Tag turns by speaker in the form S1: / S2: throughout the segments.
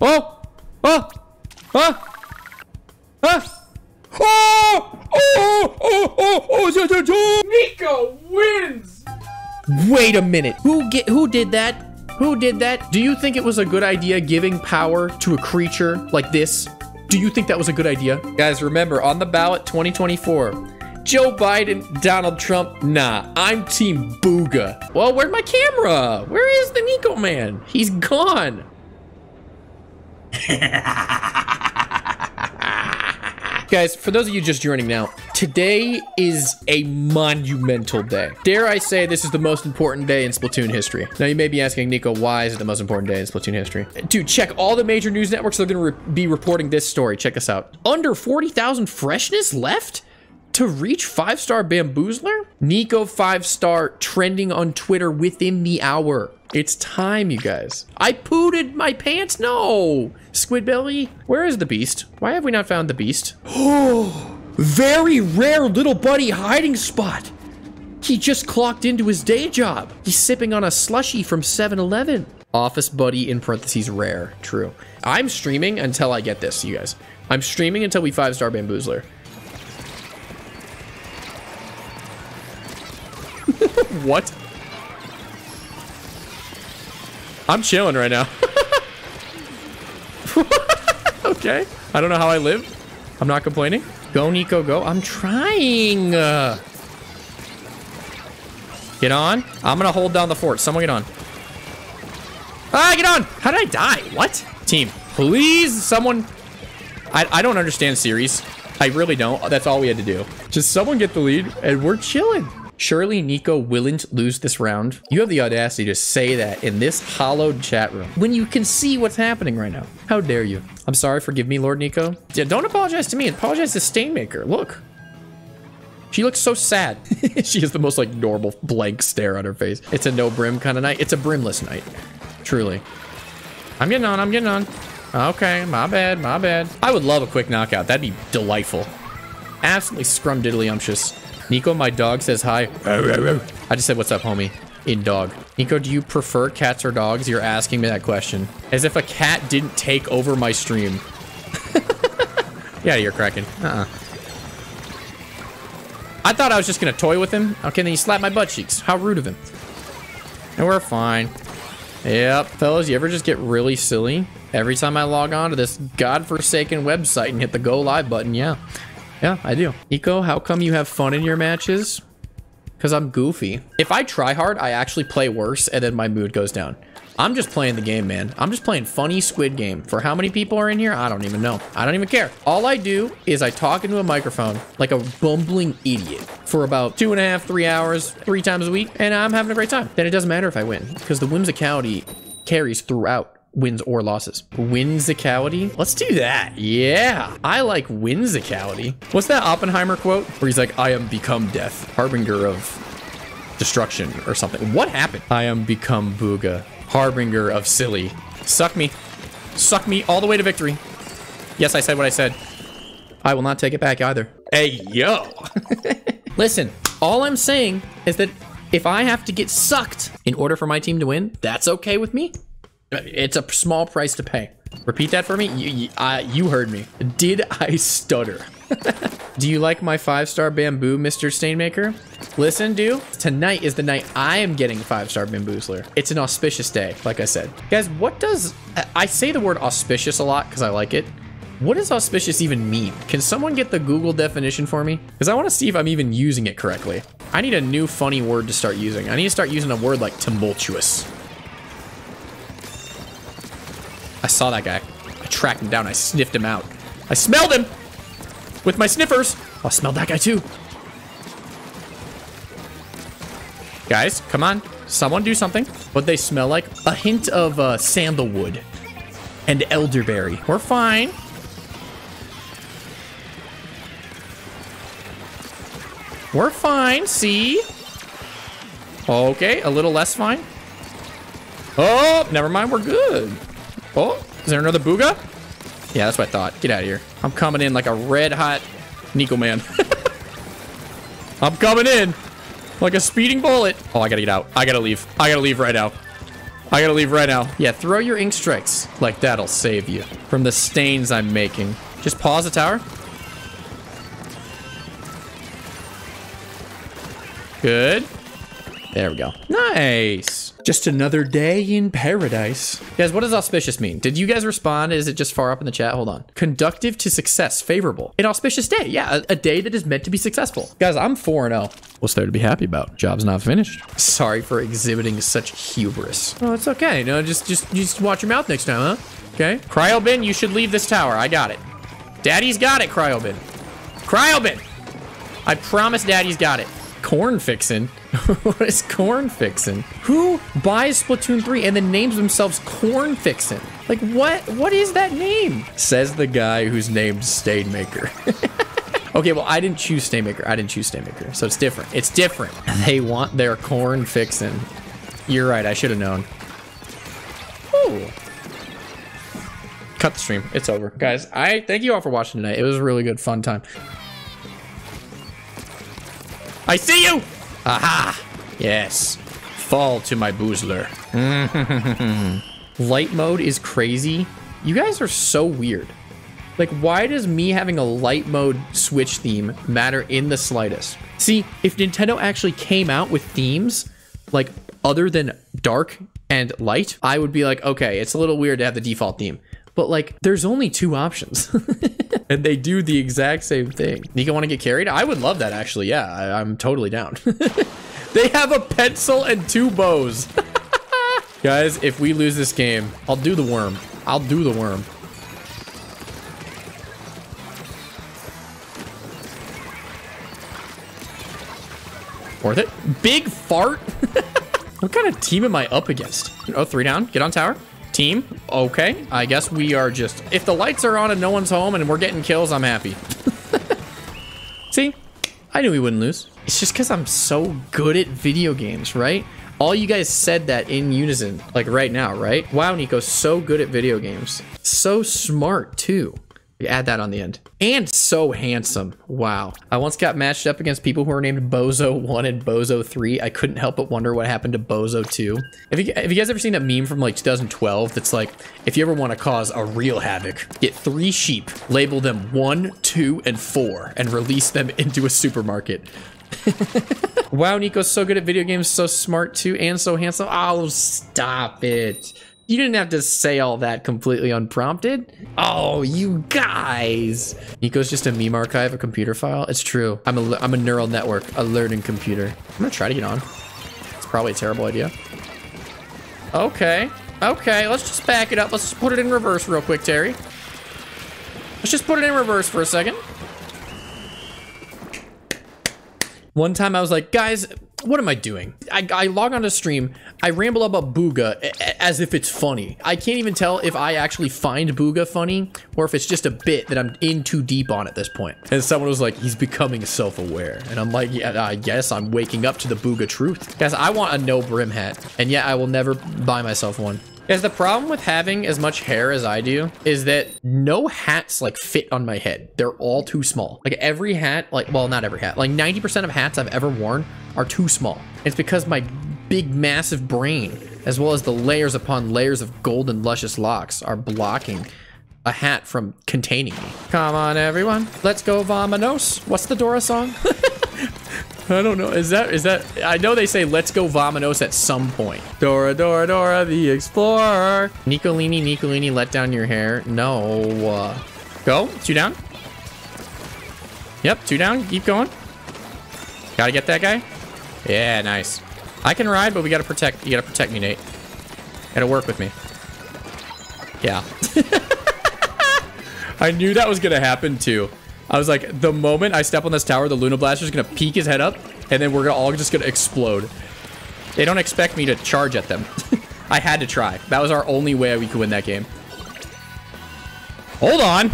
S1: Oh! Oh! Oh! Ah! Oh! Oh! Oh! Oh! Oh! Jo- jo- jo-
S2: Nico wins!
S1: Wait a minute. Who get? Who did that? Who did that? Do you think it was a good idea giving power to a creature like this? Do you think that was a good idea? Guys, remember on the ballot 2024. Joe Biden, Donald Trump. Nah, I'm Team Booga. Well, where's my camera? Where is the Nico man? He's gone. Guys, for those of you just joining now, today is a monumental day. Dare I say this is the most important day in Splatoon history. Now you may be asking, Nico, why is it the most important day in Splatoon history? Dude, check all the major news networks that are gonna re be reporting this story. Check this out. Under 40,000 freshness left? To reach five star bamboozler nico five star trending on twitter within the hour. It's time you guys. I pooted my pants. No! Squid belly where is the beast? Why have we not found the beast? Oh very rare little buddy hiding spot. He just clocked into his day job. He's sipping on a slushy from 7-eleven office buddy in parentheses rare. True. I'm streaming until i get this you guys. I'm streaming until we five star bamboozler what? I'm chilling right now. okay. I don't know how I live. I'm not complaining. Go, Nico, go. I'm trying. Uh, get on. I'm going to hold down the fort. Someone get on. Ah, get on. How did I die? What? Team, please, someone. I, I don't understand series. I really don't. That's all we had to do. Just someone get the lead, and we're chilling. Surely Nico wouldn't lose this round. You have the audacity to say that in this hollowed chat room when you can see what's happening right now. How dare you? I'm sorry, forgive me, Lord Nico. Yeah, don't apologize to me. Apologize to Stainmaker. Look. She looks so sad. she has the most like normal blank stare on her face. It's a no brim kind of night. It's a brimless night. Truly. I'm getting on. I'm getting on. Okay, my bad, my bad. I would love a quick knockout. That'd be delightful. Absolutely scrumdiddlyumptious. Nico, my dog says hi. I just said, what's up, homie? In dog. Nico, do you prefer cats or dogs? You're asking me that question. As if a cat didn't take over my stream. yeah, you're cracking. Uh-uh. I thought I was just gonna toy with him. Okay, then he slapped my butt cheeks. How rude of him. And we're fine. Yep, fellas, you ever just get really silly? Every time I log on to this godforsaken website and hit the go live button, yeah. Yeah, I do. Nico, how come you have fun in your matches? Because I'm goofy. If I try hard, I actually play worse and then my mood goes down. I'm just playing the game, man. I'm just playing funny squid game. For how many people are in here? I don't even know. I don't even care. All I do is I talk into a microphone like a bumbling idiot for about two and a half, three hours, three times a week, and I'm having a great time. Then it doesn't matter if I win because the whimsicality carries throughout wins or losses. Whimsicality? Let's do that. Yeah. I like whimsicality. What's that Oppenheimer quote where he's like, I am become death, harbinger of destruction or something. What happened? I am become Booga, harbinger of silly. Suck me. Suck me all the way to victory. Yes, I said what I said. I will not take it back either. Hey, yo. Listen, all I'm saying is that if I have to get sucked in order for my team to win, that's okay with me. It's a small price to pay. Repeat that for me. You, you, uh, you heard me. Did I stutter? Do you like my five-star bamboo, Mr. Stainmaker? Listen, dude. Tonight is the night I am getting five-star bamboozler. It's an auspicious day, like I said. Guys, what does... I say the word auspicious a lot because I like it. What does auspicious even mean? Can someone get the Google definition for me? Because I want to see if I'm even using it correctly. I need a new funny word to start using. I need to start using a word like tumultuous. I saw that guy. I tracked him down. I sniffed him out. I smelled him with my sniffers. Oh, I smelled that guy too. Guys, come on. Someone do something. What they smell like? A hint of uh, sandalwood and elderberry. We're fine. We're fine. See? Okay, a little less fine. Oh, never mind. We're good. Oh, is there another Booga? Yeah, that's what I thought. Get out of here. I'm coming in like a red hot Nico man. I'm coming in like a speeding bullet. Oh, I gotta get out. I gotta leave. I gotta leave right now. I gotta leave right now. Yeah, throw your ink strikes. Like that'll save you from the stains I'm making. Just pause the tower. Good. There we go. Nice. Just another day in paradise. Guys, what does auspicious mean? Did you guys respond? Is it just far up in the chat? Hold on. Conductive to success, favorable. An auspicious day. Yeah, a, a day that is meant to be successful. Guys, I'm 4 0. What's there to be happy about? Job's not finished. Sorry for exhibiting such hubris. Oh, it's okay. No, just just just watch your mouth next time, huh? Okay. Cryobin, you should leave this tower. I got it. Daddy's got it, Cryobin. Cryobin! I promise Daddy's got it. Corn fixin'? what is corn fixin'? Who buys Splatoon 3 and then names themselves corn fixin'? Like what? What is that name? Says the guy who's named Stainmaker. okay, well I didn't choose Stainmaker. I didn't choose Stainmaker, so it's different. It's different. They want their corn fixin'. You're right. I should have known. Ooh. Cut the stream. It's over, guys. I thank you all for watching tonight. It was a really good, fun time. I see you! Aha! Yes. Fall to my boozler. Light mode is crazy. You guys are so weird. Like, why does me having a light mode Switch theme matter in the slightest? See, if Nintendo actually came out with themes, like, other than dark and light, I would be like, okay, it's a little weird to have the default theme. But, like, there's only two options. and they do the exact same thing. Nico want to get carried? I would love that, actually. Yeah, I, I'm totally down. they have a pencil and two bows. Guys, if we lose this game, I'll do the worm. I'll do the worm. Worth it? Big fart? what kind of team am I up against? Oh, three down. Get on tower. Team. Okay. I guess we are just... If the lights are on and no one's home and we're getting kills, I'm happy. See? I knew we wouldn't lose. It's just because I'm so good at video games, right? All you guys said that in unison, like right now, right? Wow, Nico's so good at video games. So smart, too. Add that on the end. And so handsome. Wow. I once got matched up against people who were named Bozo 1 and Bozo 3. I couldn't help but wonder what happened to Bozo 2. Have you, have you guys ever seen that meme from like 2012 that's like, if you ever want to cause a real havoc, get three sheep, label them 1, 2, and 4, and release them into a supermarket. wow, Nico's so good at video games, so smart too, and so handsome. Oh, stop it. You didn't have to say all that completely unprompted. Oh, you guys. Nico's just a meme archive, a computer file. It's true. I'm a, I'm a neural network, a learning computer. I'm gonna try to get on. It's probably a terrible idea. Okay. Okay, let's just back it up. Let's just put it in reverse real quick, Terry. Let's just put it in reverse for a second. One time I was like, guys, what am I doing? I, I log on to stream, I ramble about Booga as if it's funny. I can't even tell if I actually find Booga funny or if it's just a bit that I'm in too deep on at this point. And someone was like, he's becoming self-aware. And I'm like, yeah, I guess I'm waking up to the Booga truth. Guys, I want a no brim hat, and yet I will never buy myself one. Because the problem with having as much hair as I do is that no hats like fit on my head. They're all too small. Like every hat, like, well, not every hat, like 90% of hats I've ever worn are too small. It's because my big, massive brain, as well as the layers upon layers of golden, luscious locks are blocking a hat from containing me. Come on, everyone. Let's go Vamanos. What's the Dora song? I don't know. Is that, is that, I know they say let's go Vamanos at some point. Dora, Dora, Dora, the Explorer. Nikolini, Nikolini, let down your hair. No. Uh, go. Two down. Yep, two down. Keep going. Gotta get that guy. Yeah, nice. I can ride, but we gotta protect, you gotta protect me, Nate. Gotta work with me. Yeah. I knew that was gonna happen too. I was like, the moment I step on this tower, the Luna Blaster is gonna peek his head up, and then we're all just gonna explode. They don't expect me to charge at them. I had to try. That was our only way we could win that game. Hold on.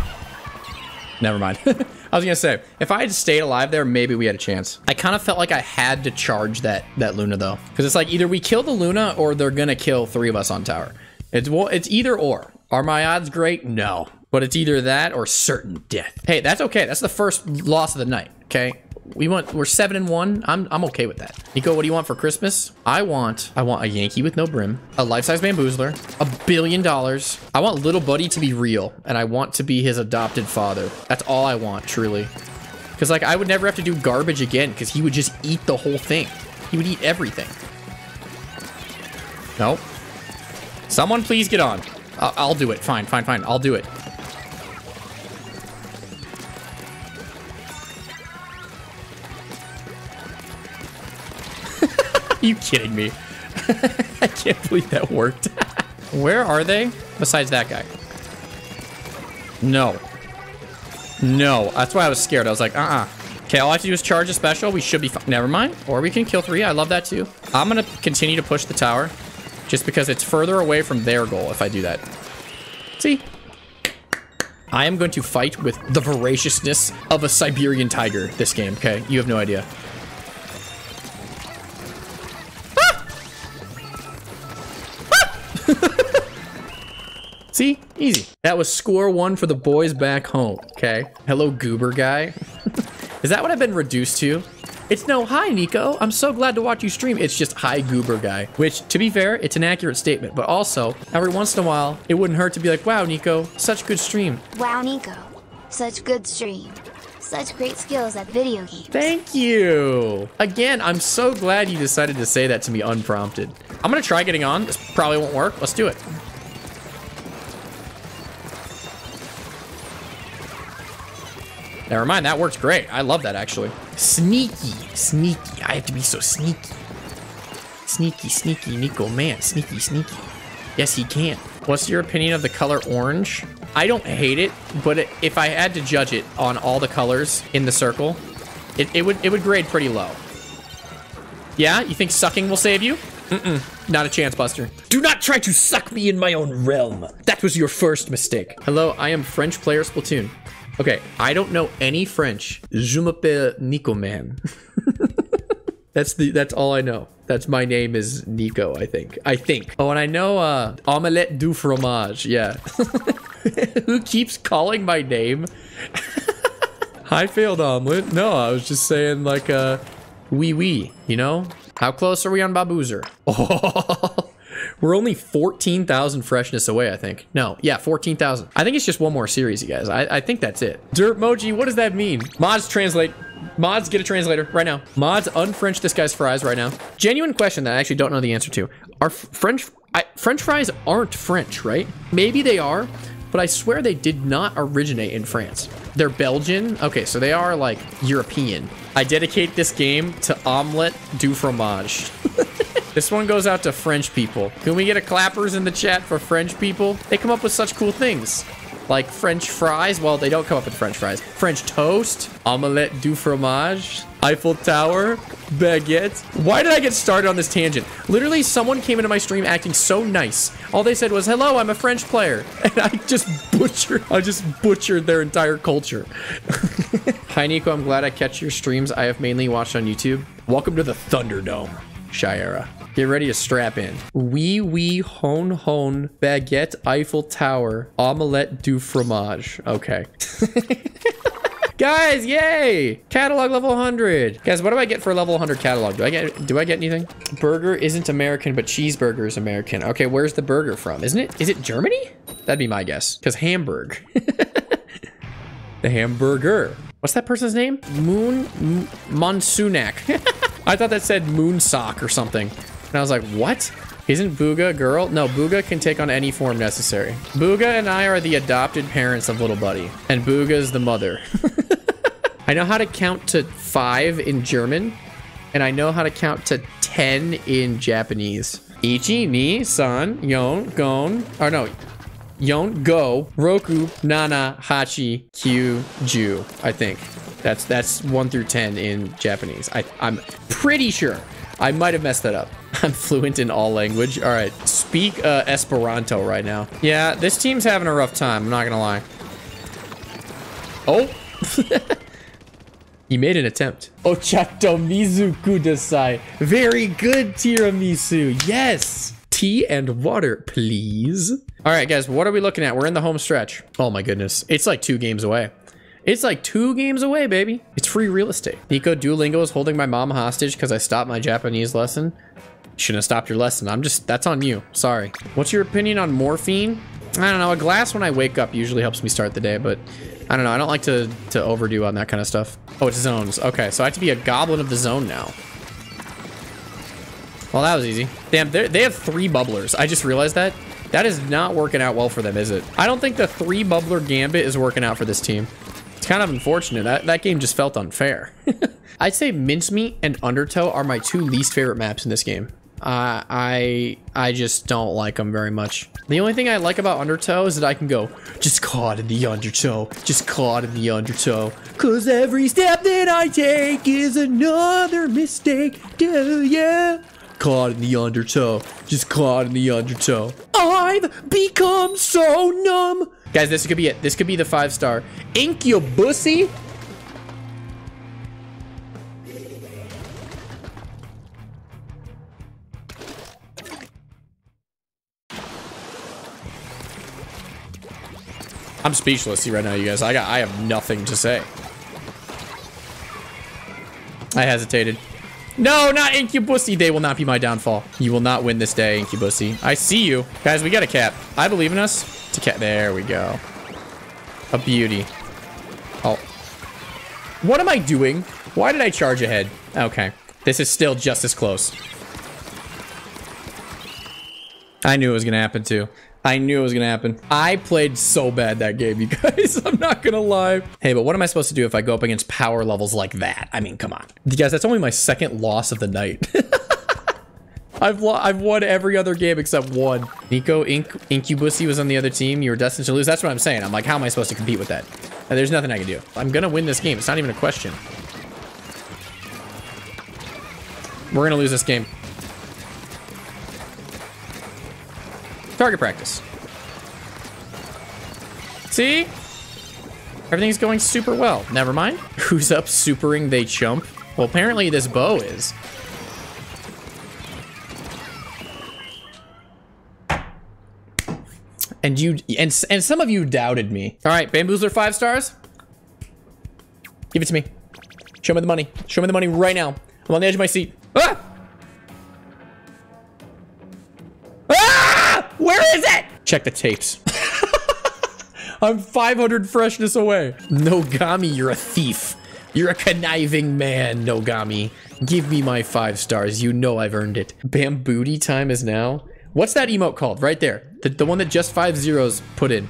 S1: Never mind. I was gonna say, if I had stayed alive there, maybe we had a chance. I kind of felt like I had to charge that that Luna though, because it's like either we kill the Luna or they're gonna kill three of us on tower. It's well, it's either or. Are my odds great? No, but it's either that or certain death. Hey, that's okay. That's the first loss of the night. Okay, We want we're seven and one. I'm I'm okay with that. Nico, what do you want for Christmas? I want I want a Yankee with no brim, a life-size bamboozler, a billion dollars. I want little buddy to be real, and I want to be his adopted father. That's all I want, truly. Because like I would never have to do garbage again, because he would just eat the whole thing. He would eat everything. Nope. Someone please get on. I'll, I'll do it. Fine, fine, fine. I'll do it. you kidding me? I can't believe that worked. Where are they? Besides that guy. No. No. That's why I was scared. I was like, uh-uh. Okay, all I have to do is charge a special. We should be. Never mind. Or we can kill three. I love that too. I'm going to continue to push the tower just because it's further away from their goal if I do that. See? I am going to fight with the voraciousness of a Siberian tiger this game, okay? You have no idea. See? Easy. That was score one for the boys back home, okay? Hello, goober guy. Is that what I've been reduced to? It's no, hi, Nico. I'm so glad to watch you stream. It's just hi, goober guy. Which, to be fair, it's an accurate statement. But also, every once in a while, it wouldn't hurt to be like, wow, Nico, such good stream.
S3: Wow, Nico. Such good stream. Such great skills at video games.
S1: Thank you. Again, I'm so glad you decided to say that to me unprompted. I'm going to try getting on. This probably won't work. Let's do it. Never mind, that works great. I love that actually. Sneaky, sneaky. I have to be so sneaky. Sneaky, sneaky, Nico, man. Sneaky, sneaky. Yes, he can. What's your opinion of the color orange? I don't hate it, but it, if I had to judge it on all the colors in the circle, it, it would it would grade pretty low. Yeah, you think sucking will save you? Mm-mm, not a chance, Buster. Do not try to suck me in my own realm. That was your first mistake. Hello, I am French player Splatoon. Okay, I don't know any French. Je m'appelle Nico Man. that's the that's all I know. That's my name is Nico, I think. I think. Oh, and I know uh omelette du fromage. Yeah. Who keeps calling my name? I failed omelet. No, I was just saying like uh wee wee, you know? How close are we on Baboozer? Oh, we're only 14,000 freshness away, I think. No, yeah, 14,000. I think it's just one more series, you guys. I, I think that's it. Dirt Moji, what does that mean? Mods translate. Mods, get a translator right now. Mods, unfrench this guy's fries right now. Genuine question that I actually don't know the answer to. Are French... I, French fries aren't French, right? Maybe they are, but I swear they did not originate in France. They're Belgian. Okay, so they are like European. I dedicate this game to omelette du fromage. this one goes out to French people. Can we get a clappers in the chat for French people? They come up with such cool things. Like French fries. Well, they don't come up with French fries. French toast, omelette du fromage, Eiffel Tower, baguette. Why did I get started on this tangent? Literally, someone came into my stream acting so nice. All they said was, hello, I'm a French player. And I just butchered, I just butchered their entire culture. Hi, Nico. I'm glad I catch your streams. I have mainly watched on YouTube. Welcome to the Thunderdome, Shira. Get ready to strap in. Wee wee hone hone baguette Eiffel Tower omelette du fromage. Okay. Guys, yay! Catalog level 100. Guys, what do I get for a level 100 catalog? Do I get do I get anything? Burger isn't American, but cheeseburger is American. Okay, where's the burger from? Isn't it? Is it Germany? That'd be my guess. Because Hamburg. the hamburger. What's that person's name? Moon M Monsunak. I thought that said Moonsock or something. And I was like, what? Isn't Booga a girl? No, Booga can take on any form necessary. Booga and I are the adopted parents of Little Buddy. And Booga is the mother. I know how to count to five in German. And I know how to count to 10 in Japanese. Ichi, ni, san, yon, gon. Or no, yon, go, roku, nana, hachi, kyu, ju. I think. That's that's 1 through 10 in Japanese. I, I'm pretty sure. I might have messed that up. I'm fluent in all language. All right, speak uh, Esperanto right now. Yeah, this team's having a rough time. I'm not gonna lie. Oh. he made an attempt. Ochato mizu kudasai. Very good, tiramisu. Yes. Tea and water, please. All right, guys, what are we looking at? We're in the home stretch. Oh my goodness. It's like two games away. It's like two games away, baby. It's free real estate. Nico Duolingo is holding my mom hostage because I stopped my Japanese lesson. Shouldn't have stopped your lesson. I'm just, that's on you. Sorry. What's your opinion on morphine? I don't know. A glass when I wake up usually helps me start the day, but I don't know. I don't like to, to overdo on that kind of stuff. Oh, it's zones. Okay, so I have to be a goblin of the zone now. Well, that was easy. Damn, they have three bubblers. I just realized that. That is not working out well for them, is it? I don't think the three bubbler gambit is working out for this team. It's kind of unfortunate. That, that game just felt unfair. I'd say Mincemeat and Undertow are my two least favorite maps in this game. Uh, I I just don't like them very much. The only thing I like about Undertow is that I can go, just caught in the undertow, just caught in the undertow. Cause every step that I take is another mistake, do yeah. Caught in the undertow, just caught in the undertow. I've become so numb. Guys, this could be it. This could be the five star. Incubussy? I'm speechless right now, you guys. I got I have nothing to say. I hesitated. No, not Incubussy. They will not be my downfall. You will not win this day, Incubussy. I see you. Guys, we got a cap. I believe in us. To cat. There we go. A beauty. Oh. What am I doing? Why did I charge ahead? Okay. This is still just as close. I knew it was going to happen too. I knew it was gonna happen. I played so bad that game, you guys. I'm not gonna lie. Hey, but what am I supposed to do if I go up against power levels like that? I mean, come on. You guys, that's only my second loss of the night. I've I've won every other game except one. Nico Inc Incubussy was on the other team. You were destined to lose. That's what I'm saying. I'm like, how am I supposed to compete with that? And there's nothing I can do. I'm gonna win this game. It's not even a question. We're gonna lose this game. Target practice. See? Everything's going super well. Never mind. Who's up supering they chump? Well, apparently this bow is. And you and and some of you doubted me. All right, Bamboozler five stars. Give it to me. Show me the money. Show me the money right now. I'm on the edge of my seat. Ah! Check the tapes. I'm 500 freshness away. Nogami, you're a thief. You're a conniving man, Nogami. Give me my five stars. You know I've earned it. Bambooty time is now. What's that emote called? Right there. The, the one that just five zeros put in.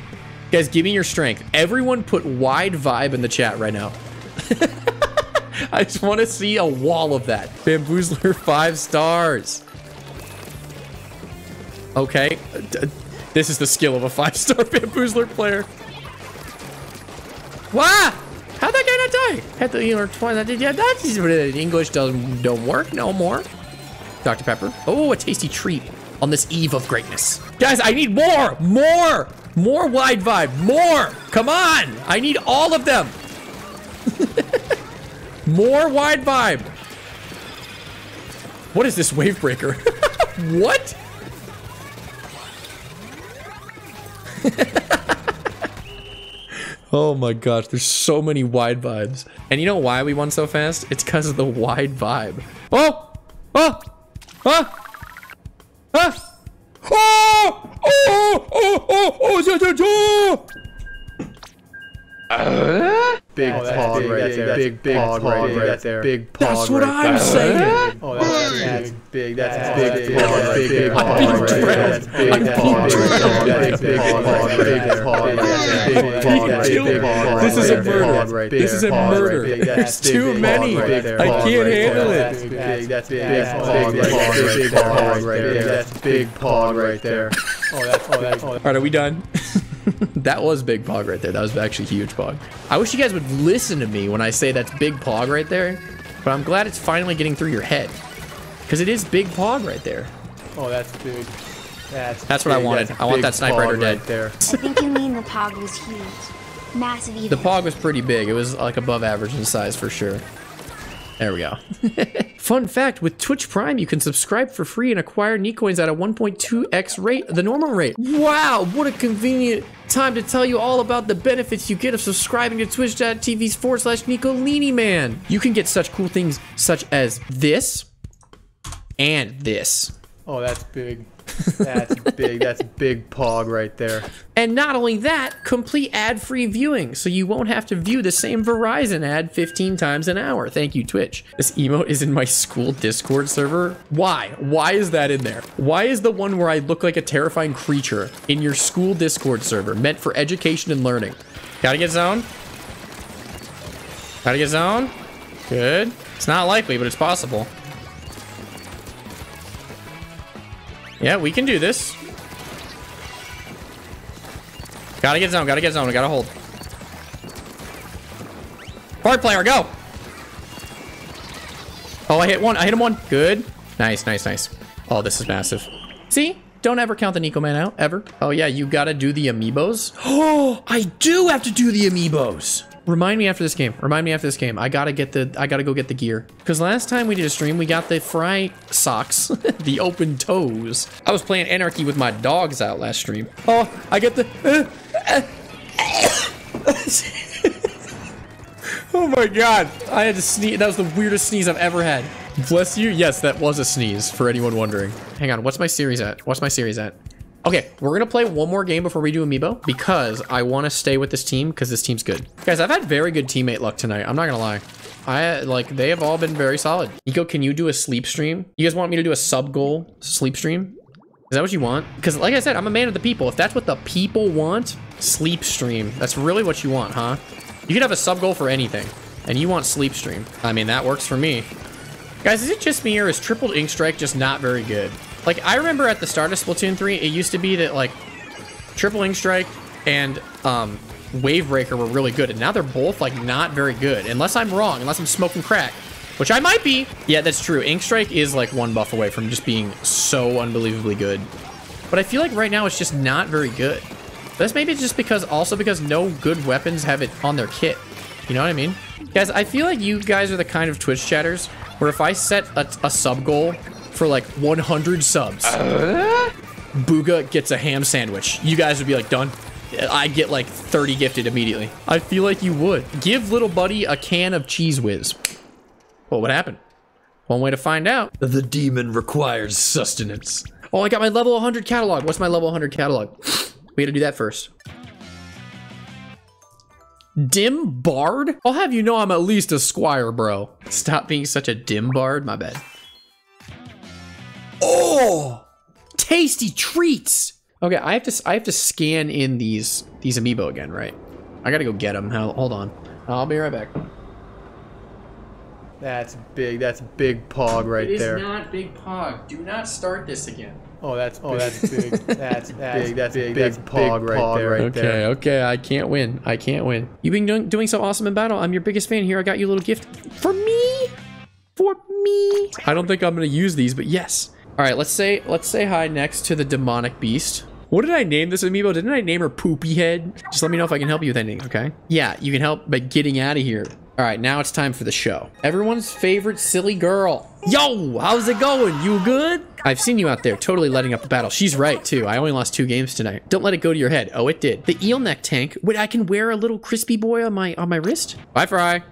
S1: Guys, give me your strength. Everyone put wide vibe in the chat right now. I just want to see a wall of that. Bamboozler five stars. Okay. This is the skill of a five-star Bamboozler player. Wah! How'd that guy not die? Had the, know, twice. Yeah, that's English doesn't don't work no more. Dr. Pepper. Oh, a tasty treat on this eve of greatness. Guys, I need more, more, more wide vibe, more. Come on, I need all of them. more wide vibe. What is this wave breaker? what? oh my gosh, there's so many wide vibes. And you know why we won so fast? It's because of the wide vibe. Oh! Ah! Ah! Ah! Oh! Oh! Oh! Oh! Oh! Oh! Oh! Oh! Uh?
S4: Big oh, pog big, right there. Big, big pog right, right there. Big pog
S1: That's what I'm saying. Uh?
S4: Oh, that's, that's big. That's big pog. Big pog
S1: right there. That's big pog. That's big pog. Big pog. Big pog. This is a murder. This is a murder. There's too many. I can't handle it.
S4: Big. That's big. Pog. Big pog right there. That's big pog right there.
S1: Oh, that's. Oh, that's. All right, are we done? that was big pog right there. That was actually huge pog. I wish you guys would listen to me when I say that's big pog right there. But I'm glad it's finally getting through your head. Because it is big pog right there.
S4: Oh, that's big.
S1: That's, that's what I wanted. I want that sniper rider dead. Right
S3: there. I think you mean the pog was huge. Massive even.
S1: The pog was pretty big. It was like above average in size for sure. There we go. Fun fact, with Twitch Prime, you can subscribe for free and acquire Necoins at a 1.2x rate, the normal rate. Wow, what a convenient time to tell you all about the benefits you get of subscribing to twitch.tv forward slash Nikolini Man. You can get such cool things such as this and this.
S4: Oh, that's big. That's big. That's big pog right there.
S1: And not only that, complete ad-free viewing, so you won't have to view the same Verizon ad 15 times an hour. Thank you, Twitch. This emote is in my school Discord server. Why? Why is that in there? Why is the one where I look like a terrifying creature in your school Discord server meant for education and learning? Gotta get zone. Gotta get zone. Good. It's not likely, but it's possible. Yeah, we can do this. Gotta get zone, gotta get zone, gotta hold. Forward player, go! Oh, I hit one, I hit him one. Good. Nice, nice, nice. Oh, this is massive. See? Don't ever count the Nico Man out, ever. Oh yeah, you gotta do the amiibos. Oh, I do have to do the amiibos. Remind me after this game. Remind me after this game. I gotta get the. I gotta go get the gear. Because last time we did a stream, we got the fry socks, the open toes. I was playing Anarchy with my dogs out last stream. Oh, I get the. Uh, uh, oh my god! I had to sneeze. That was the weirdest sneeze I've ever had. Bless you. Yes, that was a sneeze. For anyone wondering. Hang on. What's my series at? What's my series at? Okay, we're gonna play one more game before we do Amiibo because I want to stay with this team because this team's good. Guys, I've had very good teammate luck tonight. I'm not gonna lie. I like they have all been very solid. Nico, can you do a sleep stream? You guys want me to do a sub goal sleep stream? Is that what you want? Because like I said, I'm a man of the people. If that's what the people want, sleep stream. That's really what you want, huh? You could have a sub goal for anything, and you want sleep stream. I mean, that works for me. Guys, is it just me or is triple ink strike just not very good? Like, I remember at the start of Splatoon 3, it used to be that, like, Triple Ink Strike and um, Wave Breaker were really good, and now they're both, like, not very good. Unless I'm wrong, unless I'm smoking crack, which I might be. Yeah, that's true. Ink Strike is, like, one buff away from just being so unbelievably good. But I feel like right now it's just not very good. That's maybe just because, also because no good weapons have it on their kit. You know what I mean? Guys, I feel like you guys are the kind of Twitch chatters where if I set a, a sub goal for like 100 subs. Uh? Booga gets a ham sandwich. You guys would be like, done. I get like 30 gifted immediately. I feel like you would. Give little buddy a can of Cheez Whiz. Well, what happened? One way to find out. The demon requires sustenance. Oh, I got my level 100 catalog. What's my level 100 catalog? We gotta do that first. Dim Bard? I'll have you know I'm at least a squire, bro. Stop being such a dim bard. My bad. Oh, tasty treats. Okay, I have to I have to scan in these these amiibo again, right? I gotta go get them. Hold on. I'll be right back.
S4: That's big. That's big pog right there.
S1: it is
S4: there.
S1: not big pog. Do not start this again.
S4: Oh, that's oh, that's big. That's, that's big. That's big. That's pog, right, pog there. right
S1: okay,
S4: there.
S1: okay. I can't win. I can't win. You've been doing, doing so awesome in battle. I'm your biggest fan. Here, I got you a little gift for me. For me. I don't think I'm gonna use these, but yes. All right, let's say let's say hi next to the demonic beast. What did I name this amiibo? Didn't I name her Poopy Head? Just let me know if I can help you with anything, okay? Yeah, you can help by getting out of here. All right, now it's time for the show. Everyone's favorite silly girl. Yo, how's it going? You good? I've seen you out there totally letting up the battle. She's right, too. I only lost two games tonight. Don't let it go to your head. Oh, it did. The eel neck tank. Wait, I can wear a little crispy boy on my on my wrist? Bye, Fry.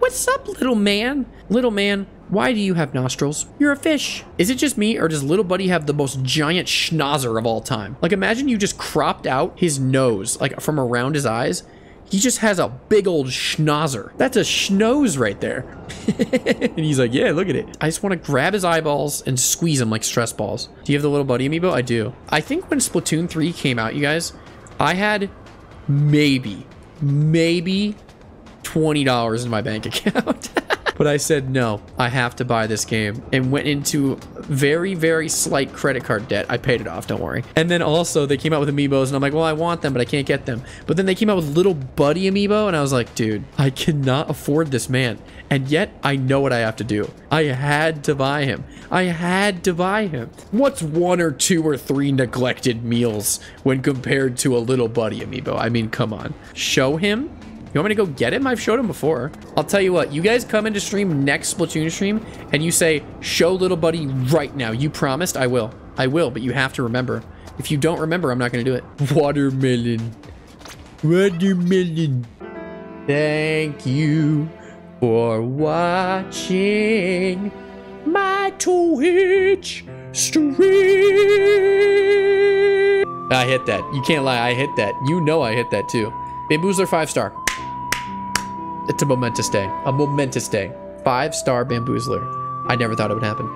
S1: What's up, little man? Little man, why do you have nostrils? You're a fish. Is it just me, or does little buddy have the most giant schnauzer of all time? Like, imagine you just cropped out his nose, like, from around his eyes. He just has a big old schnauzer. That's a schnoz right there. and he's like, yeah, look at it. I just want to grab his eyeballs and squeeze them like stress balls. Do you have the little buddy amiibo? I do. I think when Splatoon 3 came out, you guys, I had maybe, maybe $20 in my bank account. But I said, no, I have to buy this game and went into very, very slight credit card debt. I paid it off, don't worry. And then also they came out with amiibos and I'm like, well, I want them, but I can't get them. But then they came out with little buddy amiibo and I was like, dude, I cannot afford this man. And yet I know what I have to do. I had to buy him. I had to buy him. What's one or two or three neglected meals when compared to a little buddy amiibo? I mean, come on. Show him You want me to go get him? I've showed him before. I'll tell you what, you guys come into stream next Splatoon stream and you say, show little buddy right now. You promised? I will. I will, but you have to remember. If you don't remember, I'm not going to do it. Watermelon. Watermelon. Thank you for watching my Twitch stream. I hit that. You can't lie. I hit that. You know I hit that too. Bamboozler five star. It's a momentous day. A momentous day. Five star Bamboozler. I never thought it would happen.